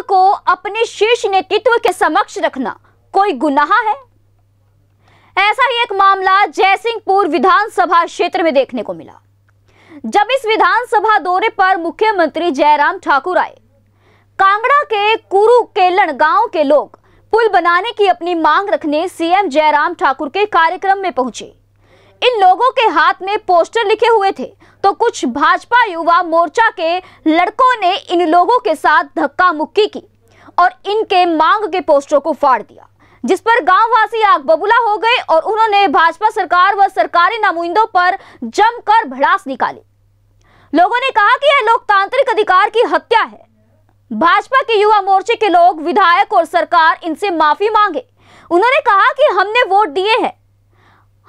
को अपने शीर्ष नेतृत्व के समक्ष रखना कोई गुनाह है? ऐसा ही एक मामला जयसिंहपुर विधानसभा क्षेत्र में देखने को मिला। जब इस विधानसभा दौरे पर मुख्यमंत्री जयराम ठाकुर आए, कांगड़ा के कुरु केलन गाँव के लोग पुल बनाने की अपनी मांग रखने सीएम जयराम ठाकुर के कार्यक्रम में पहुँचे। इन लोगों के हाथ में पोस्टर लिखे हुए थे। तो कुछ भाजपा युवा मोर्चा के लड़कों ने इन लोगों के साथ धक्का मुक्की की और इनके मांग के पोस्टरों को फाड़ दिया, जिस पर गांववासी आग बबूला हो गए और उन्होंने भाजपा सरकार व सरकारी नामुइंदों पर जमकर भड़ास निकाली। लोगों ने कहा कि यह लोकतांत्रिक अधिकार की हत्या है। भाजपा के युवा मोर्चे के लोग विधायक और सरकार इनसे माफ़ी मांगे। उन्होंने कहा कि हमने वोट दिए हैं।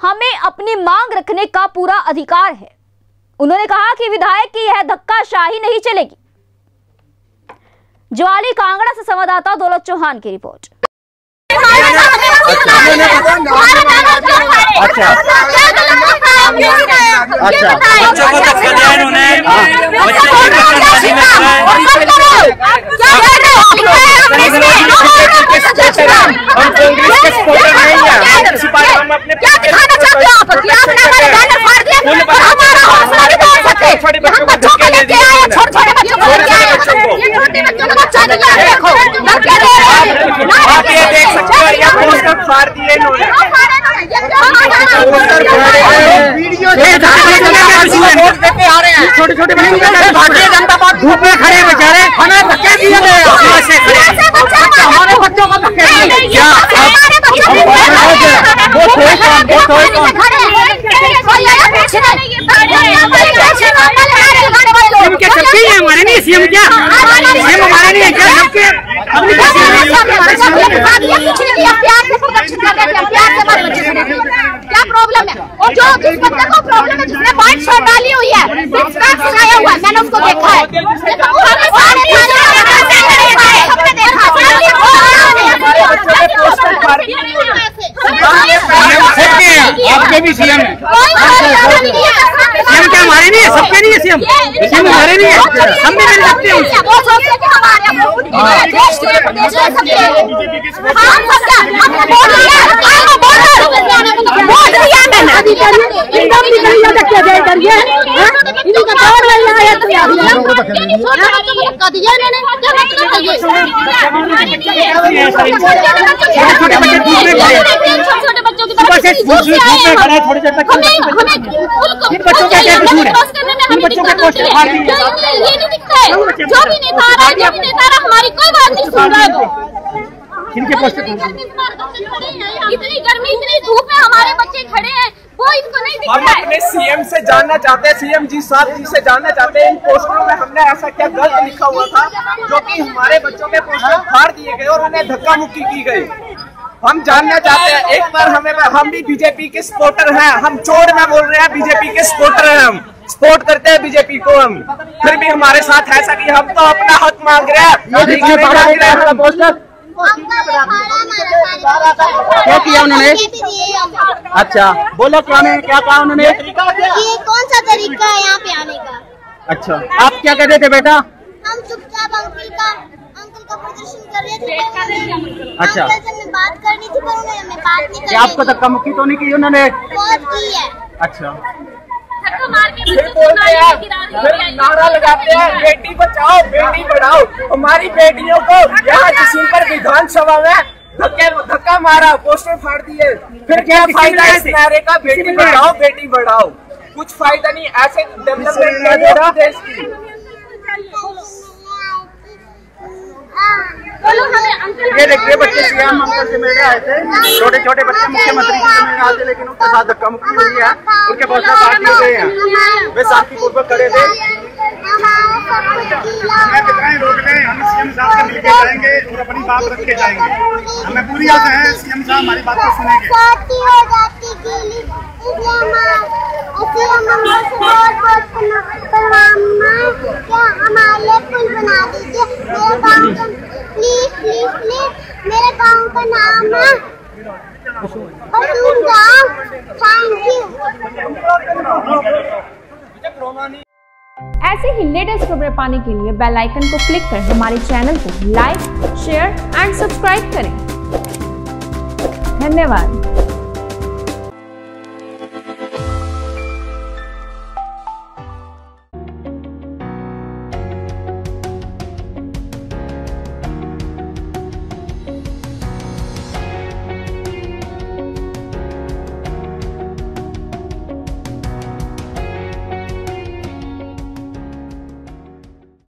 हमें अपनी मांग रखने का पूरा अधिकार है। उन्होंने कहा कि विधायक की यह धक्काशाही नहीं चलेगी। ज्वाली कांगड़ा से संवाददाता दौलत चौहान की रिपोर्ट। अच्छा। क्या दिखाना चाहते हो आप क्या आपने हमारे बैनर फाड़ दिए हमारा हौसला नहीं तोड़ सकते छोटे बच्चों को लेके आए छोटे छोटे बच्चों को लेके आए ये छोटे बच्चों का बच्चा नहीं है देखो धक्के दे रहे हैं आप ये देख सकते हो ये पोस्टर फाड़ दिए इन्होंने पोस्टर फाड़े हैं वीडियो वोट देते आ रहे हैं छोटे छोटे भारतीय जनता पार्टी धूप में खड़े बेचारे हमें धक्के दिए गए हैं। ऐसे हमारे बच्चों को धक्के दिए गए। क्या आप वो सबके ही? हमारे नहीं सीएम क्या? सीएम हमारे नहीं है। क्या? सबके क्या प्रॉब्लम है और जो जिस बच्चे को प्रॉब्लम है जिसने व्हाइट शॉट डाली हुई है सिक्स पैक लगाया हुआ है मैंने उसको देखा है हमने सारे थाने सबने देखा सबके हैं आपके भी सीएम है सीएम क्या हमारे नहीं है सबके नहीं है सीएम सीएम हमारे नहीं है हम भी मिल सकते हैं बोल बोल बोल इनका भी नहीं बोल जाए इधर ये इनका दौर नहीं तो छोटे बच्चे धूप में खड़े छोटे बच्चों की धूप में खड़े थोड़ी देर तक इन बच्चों का क्या कसूर है? इन बच्चों का। ये ये नहीं दिखता है। जो भी नेता आ रहा है जो भी नेता आ रहा हमारी कोई बात नहीं सुन रहा है इनके पोस्टर इतनी गर्मी इतनी धूप में हमारे बच्चे खड़े हैं। वो इनको नहीं दिख हम रहा है। अपने सीएम से जानना चाहते हैं सीएम जी साहब जी से जानना चाहते हैं इन पोस्टरों में हमने ऐसा क्या गलत लिखा हुआ था जो कि हमारे बच्चों के पोस्टर फाड़ दिए गए और उन्हें धक्का मुक्की की गई। हम जानना चाहते हैं एक बार हमें हम भी बीजेपी के सपोर्टर हैं हम चोर में बोल रहे हैं बीजेपी के सपोर्टर हैं हम। सपोर्ट करते हैं बीजेपी को हम। फिर भी हमारे साथ ऐसा कि हम तो अपना हक मांग रहे हैं क्या किया उन्होंने? अच्छा बोलो क्या क्या कहा उन्होंने? ये कौन सा तरीका है यहाँ पे आने का? अच्छा आप क्या कर रहे थे बेटा? हम चुपचाप अंकल का अंकल का प्रदर्शन कर रहे थे अच्छा। हमें बात करनी थी पर उन्होंने हमें बात नहीं क्या आपको धक्का मुक्की तो नहीं की उन्होंने? बहुत की है। अच्छा। धक्का मार के फिर। नारा लगाते हैं बेटी बचाओ बेटी पढ़ाओ हमारी बेटियों को यहाँ किसी पर विधानसभा में धक्के धक्का मारा पोस्टर फाड़ दिए। फिर क्या फ़ायदा इस नारे का? बेटी बढ़ाओ बेटी बढ़ाओ। कुछ फ़ायदा नहीं ऐसे डेवलपमेंट देश की। ये देखिए बच्चे सीएम अंकल से मिलने आए थे। छोटे छोटे बच्चे मुख्यमंत्री जी से मिलने आए थे लेकिन उनके साथ धक्का मुक्की हुई है। उनके पोस्टर फाड़ दिए गए हैं। वे शांतिपूर्वक खड़े थे। कितना रोक ले हम सीएम साहब से मिलके जाएँगे और अपनी बात रख के जाएँगे। हमें पूरी आशा है सीएम साहब हमारी बात को सुनेंगे साथी हो जाती गीली इसलिए हम इसलिए हम अंकल से बहुत बहुत परवाना क्या हमारे लिए पुल बना दीजिए मेरे गाँव का प्लीज़ प्लीज़ प्लीज़ मेरे गाँव का नाम है ऐसे ही लेटेस्ट खबरें पाने के लिए बेल आइकन को क्लिक कर हमारे चैनल को लाइक, शेयर एंड सब्सक्राइब करें। धन्यवाद।